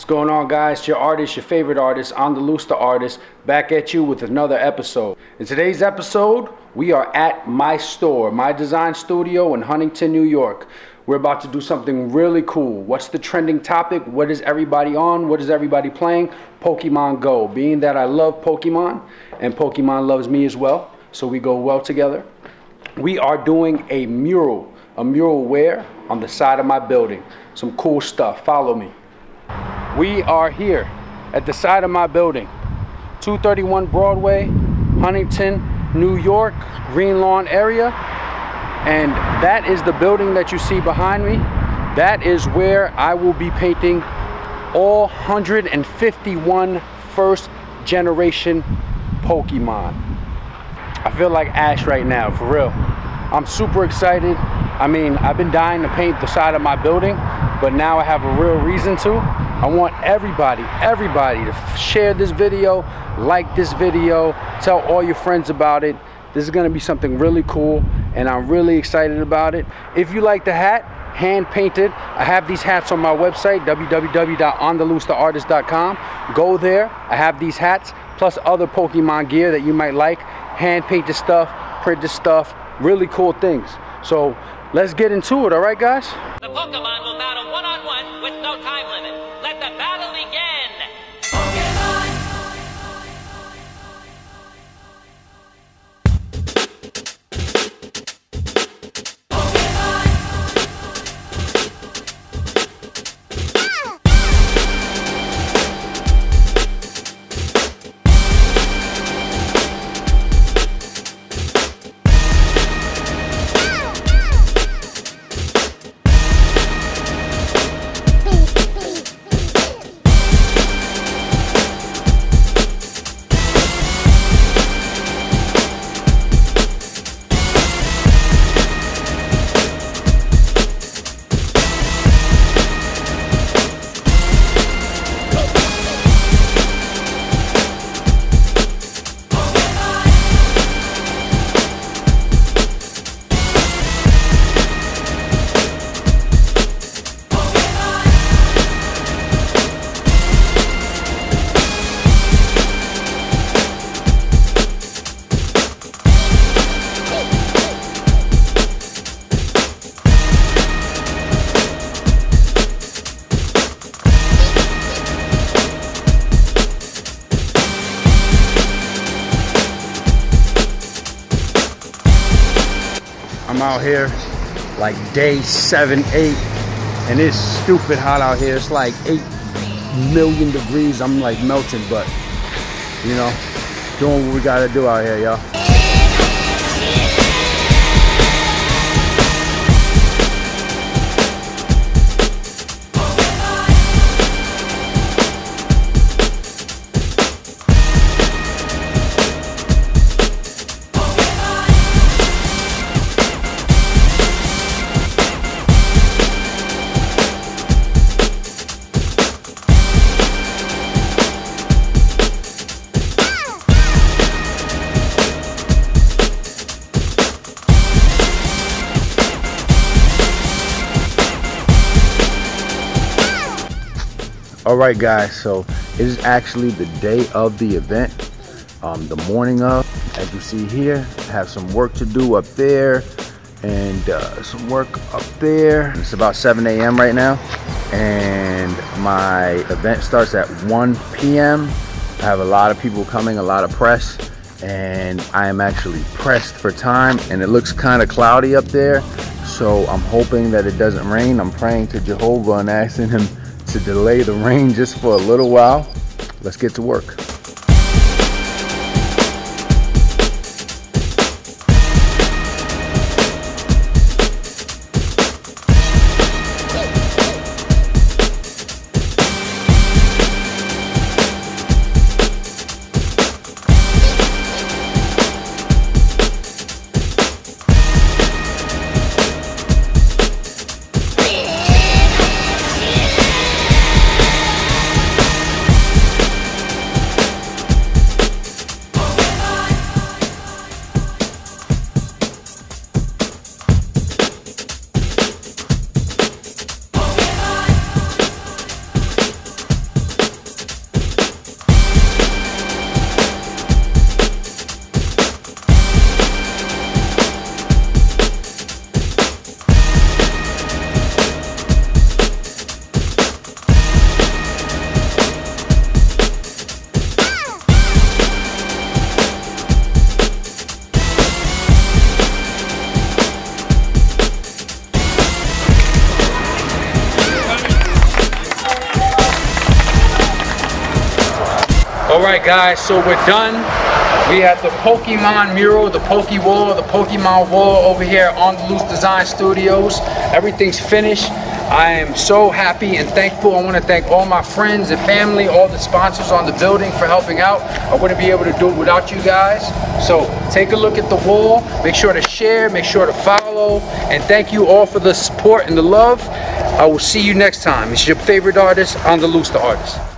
What's going on, guys? It's your artist, your favorite artist, Andaluz the Artist, back at you with another episode. In today's episode, we are at my store, my design studio in Huntington, New York. We're about to do something really cool. What's the trending topic? What is everybody on? What is everybody playing? Pokemon Go. Being that I love Pokemon and Pokemon loves me as well, so we go well together. We are doing a mural, a mural where? On the side of my building. Some cool stuff. Follow me. We are here at the side of my building, 231 Broadway, Huntington, New York, Greenlawn area. And that is the building that you see behind me. That is where I will be painting all 151 first generation Pokemon. I feel like Ash right now, for real. I'm super excited. I mean, I've been dying to paint the side of my building, but now I have a real reason to. I want everybody, everybody to share this video, like this video, tell all your friends about it. This is gonna be something really cool and I'm really excited about it. If you like the hat, hand painted, I have these hats on my website, www.andaluztheartist.com. Go there, I have these hats, plus other Pokemon gear that you might like, hand painted stuff, printed stuff, really cool things. So let's get into it, all right guys? The Pokemon will battle I'm out here like day seven, eight, and it's stupid hot out here. It's like eight million degrees. I'm like melting, but you know, doing what we gotta do out here, y'all. All right guys so it is actually the day of the event um, the morning of. As you see here I have some work to do up there and uh, some work up there. It's about 7 a.m right now and my event starts at 1 p.m I have a lot of people coming a lot of press and I am actually pressed for time and it looks kind of cloudy up there. So I'm hoping that it doesn't rain. I'm praying to Jehovah and asking him to delay the rain just for a little while. Let's get to work. All right, guys, so we're done. We have the Pokemon mural, the Poke Wall, the Pokemon wall over here on the Loose Design Studios. Everything's finished. I am so happy and thankful. I want to thank all my friends and family, all the sponsors on the building for helping out. I wouldn't be able to do it without you guys. So take a look at the wall. Make sure to share, make sure to follow, and thank you all for the support and the love. I will see you next time. It's your favorite artist Andaluz the Artist.